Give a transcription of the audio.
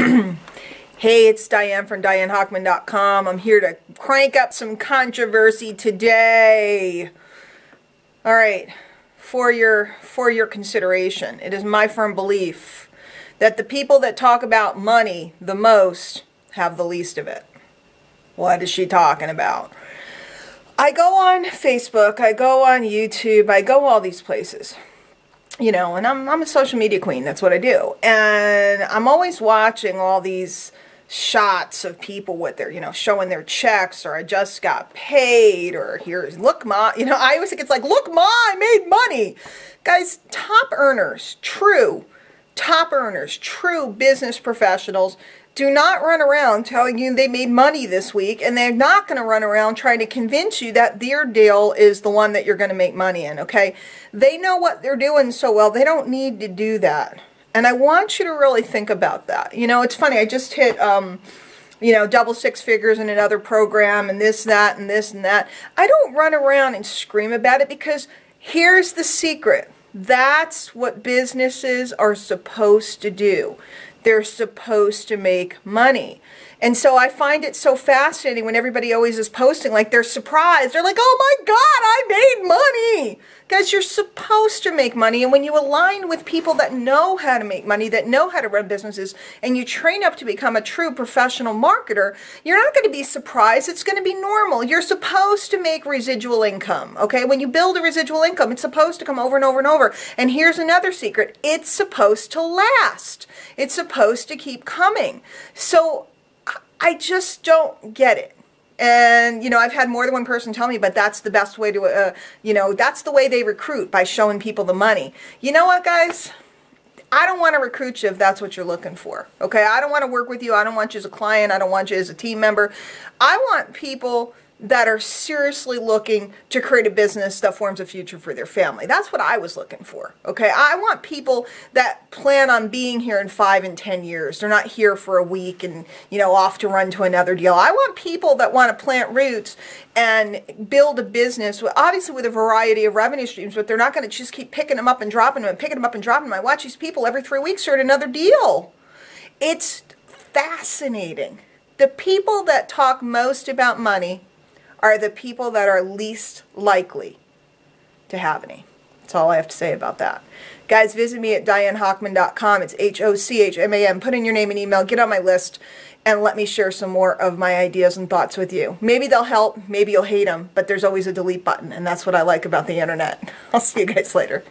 hey, it's Diane from DianeHochman.com. I'm here to crank up some controversy today. All right, for your for your consideration, it is my firm belief that the people that talk about money the most have the least of it. What is she talking about? I go on Facebook, I go on YouTube, I go all these places you know, and I'm, I'm a social media queen. That's what I do. And I'm always watching all these shots of people with their, you know, showing their checks or I just got paid or here's, look, ma, you know, I always think it's like, look, ma, I made money. Guys, top earners, true, top earners, true business professionals do not run around telling you they made money this week and they're not going to run around trying to convince you that their deal is the one that you're going to make money in, okay? They know what they're doing so well, they don't need to do that. And I want you to really think about that. You know, it's funny, I just hit, um, you know, double six figures in another program and this, that, and this and that. I don't run around and scream about it because here's the secret. That's what businesses are supposed to do they're supposed to make money. And so I find it so fascinating when everybody always is posting like they're surprised. They're like, oh my God, I made money. Guys, you're supposed to make money. And when you align with people that know how to make money, that know how to run businesses, and you train up to become a true professional marketer, you're not going to be surprised. It's going to be normal. You're supposed to make residual income. Okay. When you build a residual income, it's supposed to come over and over and over. And here's another secret it's supposed to last, it's supposed to keep coming. So I just don't get it. And, you know, I've had more than one person tell me, but that's the best way to, uh, you know, that's the way they recruit by showing people the money. You know what, guys? I don't want to recruit you if that's what you're looking for. Okay? I don't want to work with you. I don't want you as a client. I don't want you as a team member. I want people that are seriously looking to create a business that forms a future for their family. That's what I was looking for. Okay. I want people that plan on being here in five and 10 years. They're not here for a week and, you know, off to run to another deal. I want people that want to plant roots and build a business, obviously with a variety of revenue streams, but they're not going to just keep picking them up and dropping them and picking them up and dropping them. I watch these people every three weeks start another deal. It's fascinating. The people that talk most about money are the people that are least likely to have any. That's all I have to say about that. Guys, visit me at dianehochman.com. It's H-O-C-H-M-A-N. Put in your name and email. Get on my list and let me share some more of my ideas and thoughts with you. Maybe they'll help. Maybe you'll hate them. But there's always a delete button. And that's what I like about the internet. I'll see you guys later.